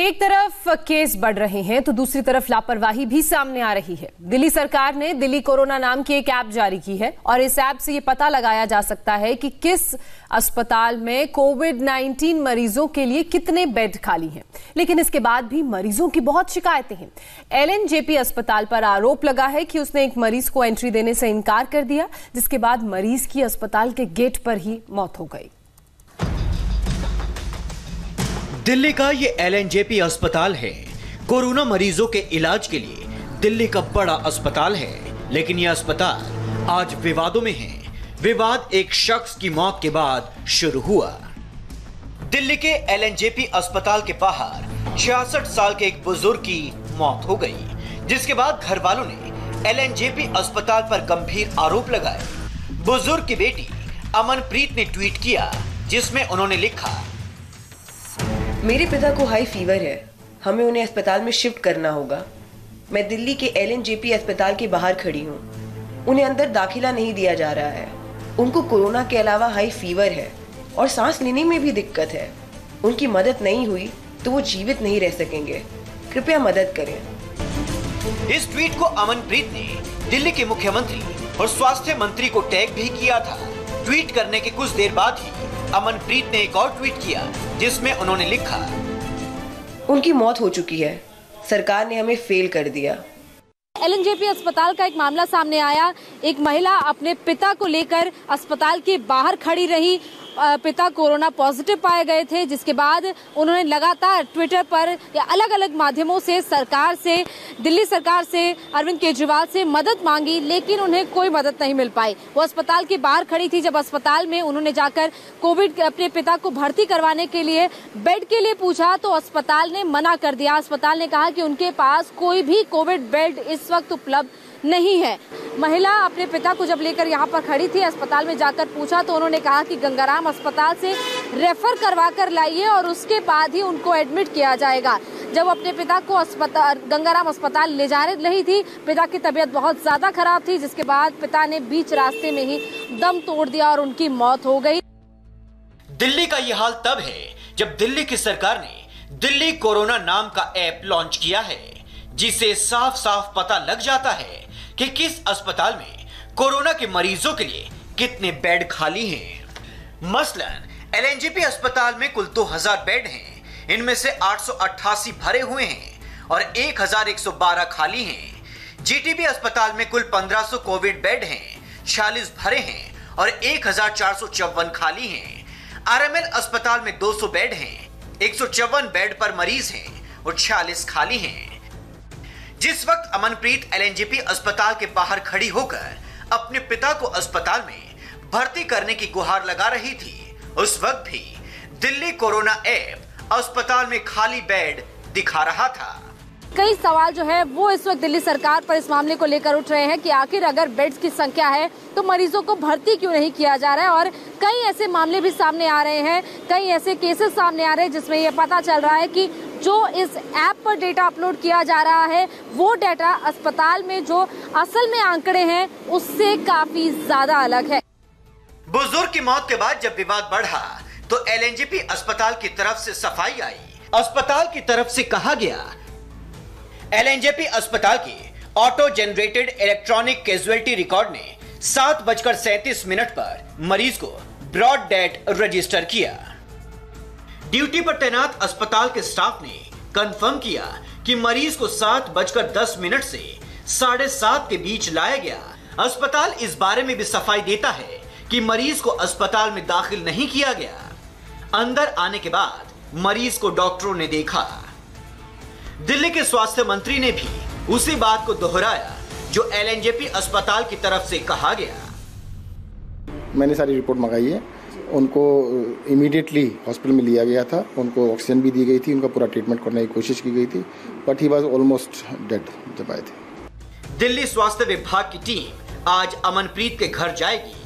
एक तरफ़ केस बढ़ रहे हैं तो दूसरी तरफ़ लापरवाही भी सामने आ रही है। दिल्ली सरकार ने दिल्ली कोरोना नाम की एक ऐप जारी की है, और इस ऐप से ये पता लगाया जा सकता है कि किस अस्पताल में कोविड 19 मरीजों के लिए कितने बेड खाली हैं। लेकिन इसके बाद भी मरीजों की बहुत शिकायतें हैं। एलएनजेपी अस्पताल पर आरोप लगा है कि उसने एक मरीज़ को एंट्री देने से इनकार कर दिया, जिसके बाद मरीज़ की अस्पताल के गेट पर ही मौत हो गई। दिल्ली का ये एलएनजेपी अस्पताल है। कोरोना मरीजों के इलाज के लिए दिल्ली का बड़ा अस्पताल है, लेकिन यह अस्पताल आज विवादों में है। विवाद एक शख्स की मौत के बाद शुरू हुआ। दिल्ली के एलएनजेपी अस्पताल के बाहर छियासठ साल के एक बुज़ुर्ग की मौत हो गई, जिसके बाद घर वालों ने एलएनजेपी अस्पताल पर गंभीर आरोप लगाए। बुज़ुर्ग की बेटी अमनप्रीत ने ट्वीट किया, जिसमें उन्होंने लिखा मेरे पिता को हाई फीवर है। हमें उन्हें अस्पताल में शिफ्ट करना होगा। मैं दिल्ली के एल एन अस्पताल के बाहर खड़ी हूँ। उन्हें अंदर दाखिला नहीं दिया जा रहा है। उनको कोरोना के अलावा हाई फीवर है और सांस लेने में भी दिक्कत है। उनकी मदद नहीं हुई तो वो जीवित नहीं रह सकेंगे। कृपया मदद करें। इस ट्वीट को अमनप्रीत ने दिल्ली के मुख्यमंत्री और स्वास्थ्य मंत्री को टैग भी किया था। ट्वीट करने के कुछ देर बाद ही अमनप्रीत ने एक और ट्वीट किया, जिसमें उन्होंने लिखा, उनकी मौत हो चुकी है। सरकार ने हमें फेल कर दिया। एलएनजेपी अस्पताल का एक मामला सामने आया। एक महिला अपने पिता को लेकर अस्पताल के बाहर खड़ी रही। पिता कोरोना पॉजिटिव पाए गए थे, जिसके बाद उन्होंने लगातार ट्विटर पर या अलग अलग माध्यमों से सरकार से, दिल्ली सरकार से, अरविंद केजरीवाल से मदद मांगी, लेकिन उन्हें कोई मदद नहीं मिल पाई। वो अस्पताल के बाहर खड़ी थी, जब अस्पताल में उन्होंने जाकर कोविड अपने पिता को भर्ती करवाने के लिए बेड के लिए पूछा तो अस्पताल ने मना कर दिया। अस्पताल ने कहा कि उनके पास कोई भी कोविड बेड इस वक्त उपलब्ध नहीं है। महिला अपने पिता को जब लेकर यहाँ पर खड़ी थी, अस्पताल में जाकर पूछा तो उन्होंने कहा कि गंगाराम अस्पताल से रेफर करवा कर लाइए और उसके बाद ही उनको एडमिट किया जाएगा। जब अपने पिता को अस्पताल, गंगाराम अस्पताल ले जा रही थी, पिता की तबीयत बहुत ज़्यादा खराब थी, जिसके बाद पिता ने बीच रास्ते में ही दम तोड़ दिया और उनकी मौत हो गई। दिल्ली का ये हाल तब है, जब दिल्ली की सरकार ने दिल्ली कोरोना नाम का ऐप लॉन्च किया है। जिसे साफ़ साफ़ पता लग जाता है कि किस अस्पताल में कोरोना के मरीजों के लिए कितने बेड खाली हैं। मसलन, एलएनजेपी अस्पताल में कुल 2000 बेड हैं। इनमें से 888 भरे हुए हैं और 1112 खाली हैं। जीटीबी अस्पताल में कुल 1500 कोविड बेड हैं 46 भरे हैं और एक हज़ार चार सौ चौवन खाली हैं। आरएमएल अस्पताल में 200 बेड हैं, एक सौ चौवन बेड पर मरीज़ हैं और 46 खाली हैं। जिस वक्त अमनप्रीत एलएनजेपी अस्पताल के बाहर खड़ी होकर अपने पिता को अस्पताल में भर्ती करने की गुहार लगा रही थी, उस वक्त भी दिल्ली कोरोना ऐप अस्पताल में खाली बेड दिखा रहा था। कई सवाल जो है, वो इस वक्त दिल्ली सरकार पर इस मामले को लेकर उठ रहे हैं कि आखिर अगर बेड्स की संख्या है तो मरीजों को भर्ती क्यों नहीं किया जा रहा है? और कई ऐसे मामले भी सामने आ रहे हैं, कई ऐसे केसेस सामने आ रहे हैं जिसमें ये पता चल रहा है कि जो इस ऐप पर डेटा अपलोड किया जा रहा है, वो डेटा अस्पताल में जो असल में आंकड़े हैं, उससे काफ़ी ज़्यादा अलग है। बुज़ुर्ग की मौत के बाद जब विवाद बढ़ा तो एलएनजेपी अस्पताल की तरफ़ से सफ़ाई आई। अस्पताल की तरफ़ से कहा गया, एलएनजेपी अस्पताल की auto generated electronic casualty record ने सात बजकर सैतीस मिनट पर मरीज़ को ब्रॉड डेट रजिस्टर किया। ड्यूटी पर तैनात अस्पताल के स्टाफ ने कंफर्म किया कि मरीज़ को सात बजकर दस मिनट से साढ़े सात के बीच लाया गया। अस्पताल इस बारे में भी सफ़ाई देता है कि मरीज़ को अस्पताल में दाखिल नहीं किया गया। अंदर आने के बाद मरीज़ को डॉक्टरों ने देखा। दिल्ली के स्वास्थ्य मंत्री ने भी उसी बात को दोहराया, जो एलएनजेपी अस्पताल की तरफ़ से कहा गया। मैंने सारी रिपोर्ट मंगाई है। उनको इमीडिएटली हॉस्पिटल में लिया गया था। उनको ऑक्सीजन भी दी गई थी, उनका पूरा ट्रीटमेंट करने की कोशिश की गई थी but he was almost dead जब आए थे। दिल्ली स्वास्थ्य विभाग की टीम आज अमनप्रीत के घर जाएगी।